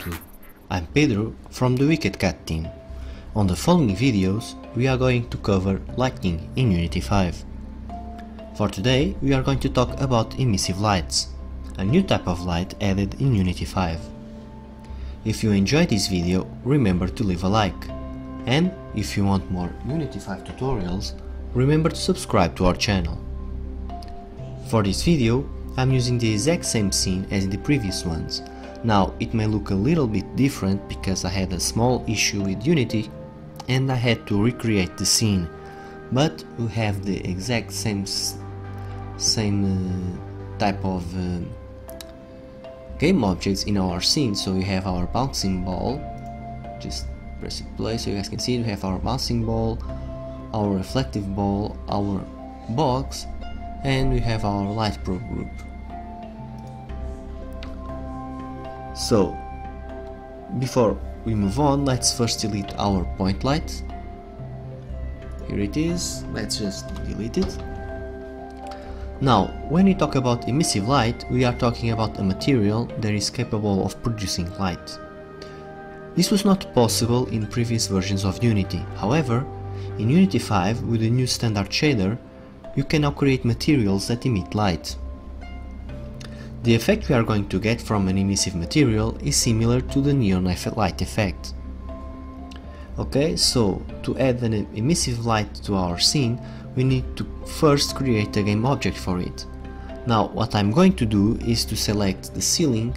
YouTube, I'm Pedro from the Wicked Cat team. On the following videos we are going to cover lighting in Unity 5. For today we are going to talk about emissive lights, a new type of light added in Unity 5. If you enjoyed this video remember to leave a like, and if you want more Unity 5 tutorials remember to subscribe to our channel. For this video I'm using the exact same scene as in the previous ones, now it may look a little bit different because I had a small issue with Unity and I had to recreate the scene, but we have the exact same same uh, type of uh, game objects in our scene. So we have our bouncing ball, just press it play so you guys can see. We have our bouncing ball, our reflective ball, our box, and we have our light probe group. So, before we move on, let's first delete our point light. Here it is, let's just delete it. Now, when we talk about emissive light, we are talking about a material that is capable of producing light. This was not possible in previous versions of Unity, however, in Unity 5 with the new standard shader, you can now create materials that emit light. The effect we are going to get from an emissive material is similar to the neon light effect. Okay, so to add an emissive light to our scene, we need to first create a game object for it. Now what I'm going to do is to select the ceiling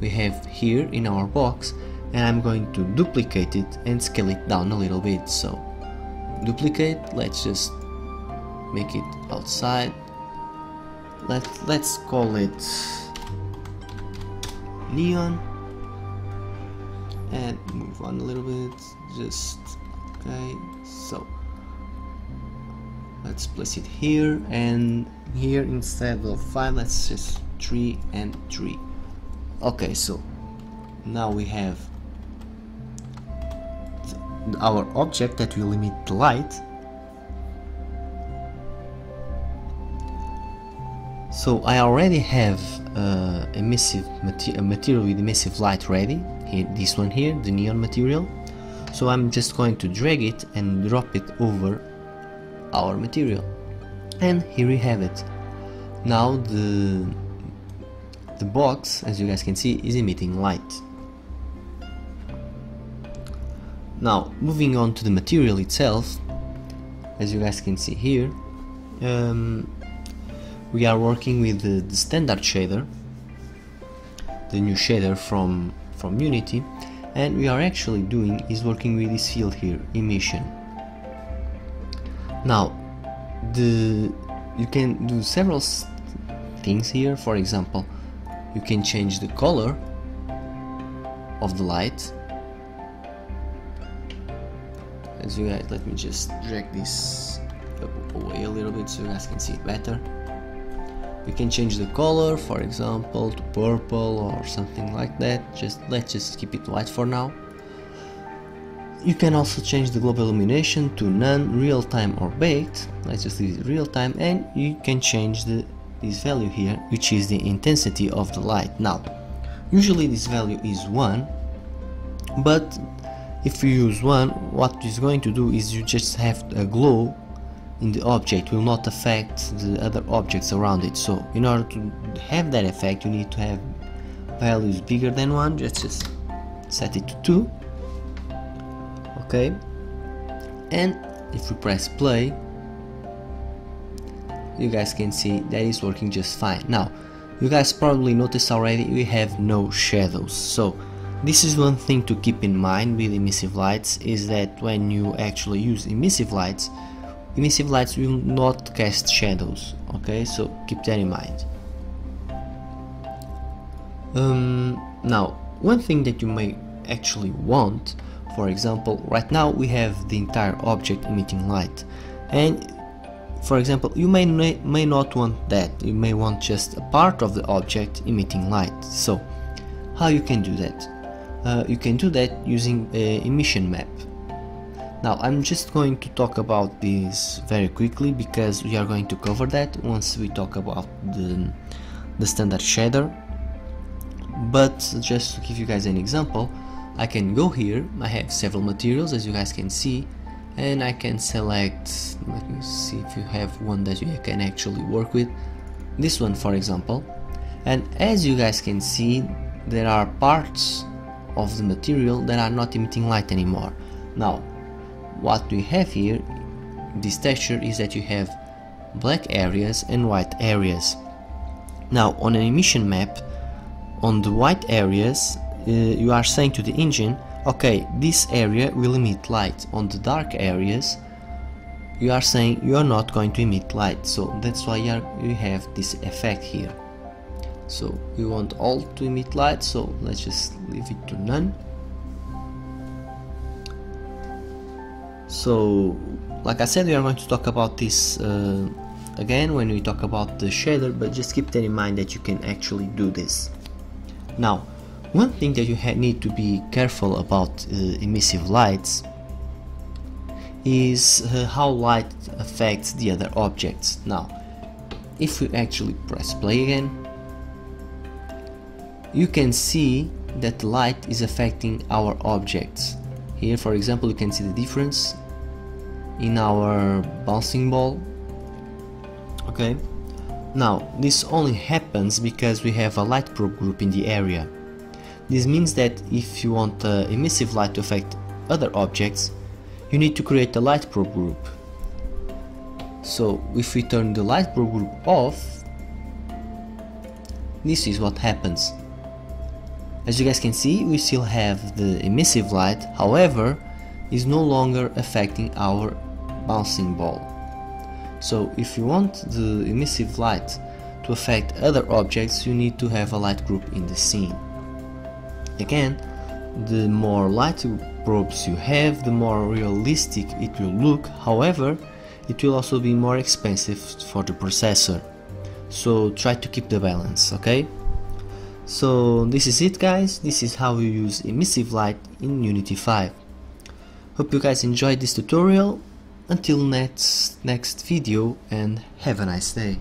we have here in our box and I'm going to duplicate it and scale it down a little bit. So duplicate, let's just make it outside let let's call it neon and move on a little bit just okay so let's place it here and here instead of 5 let's just 3 and 3 okay so now we have our object that will emit light So I already have uh, emissive a material with emissive light ready, here, this one here, the neon material. So I'm just going to drag it and drop it over our material. And here we have it. Now the, the box, as you guys can see, is emitting light. Now moving on to the material itself, as you guys can see here, um, we are working with the, the standard shader the new shader from from Unity and we are actually doing is working with this field here emission. Now the you can do several things here. For example you can change the color of the light. As you guys let me just drag this away a little bit so you guys can see it better we can change the color for example to purple or something like that. Just let's just keep it white for now. You can also change the global illumination to none real-time or baked. Let's just leave it real-time and you can change the this value here which is the intensity of the light. Now usually this value is 1 but if you use 1 what is going to do is you just have a glow in the object will not affect the other objects around it. So in order to have that effect you need to have values bigger than 1 just, just set it to 2 okay. And if we press play you guys can see that is working just fine. Now you guys probably noticed already we have no shadows. So this is one thing to keep in mind with emissive lights is that when you actually use emissive lights emissive lights will not cast shadows okay? So keep that in mind. Um, now one thing that you may actually want for example right now we have the entire object emitting light. And for example you may may not want that. You may want just a part of the object emitting light. So how you can do that? Uh, you can do that using a emission map now I'm just going to talk about this very quickly because we are going to cover that once we talk about the, the standard shader. But just to give you guys an example I can go here. I have several materials as you guys can see and I can select let me see if you have one that you can actually work with. This one for example. And as you guys can see there are parts of the material that are not emitting light anymore. Now what we have here this texture is that you have black areas and white areas. Now on an emission map on the white areas uh, you are saying to the engine okay this area will emit light. On the dark areas you are saying you are not going to emit light. So that's why you, are, you have this effect here. So we want all to emit light so let's just leave it to none so like I said we are going to talk about this uh, again when we talk about the shader but just keep that in mind that you can actually do this now one thing that you need to be careful about uh, emissive lights is uh, how light affects the other objects. Now, if we actually press play again, you can see that the light is affecting our objects. Here, for example, you can see the difference in our bouncing ball. Okay. Now, this only happens because we have a light probe group in the area. This means that if you want uh, emissive light to affect other objects, you need to create a light probe group. So if we turn the light probe group off, this is what happens. As you guys can see, we still have the emissive light, however, is no longer affecting our bouncing ball. So if you want the emissive light to affect other objects, you need to have a light group in the scene. Again, the more light probes you have, the more realistic it will look, however, it will also be more expensive for the processor. So try to keep the balance, okay? So this is it guys, this is how you use emissive light in Unity 5. Hope you guys enjoyed this tutorial, until next, next video and have a nice day.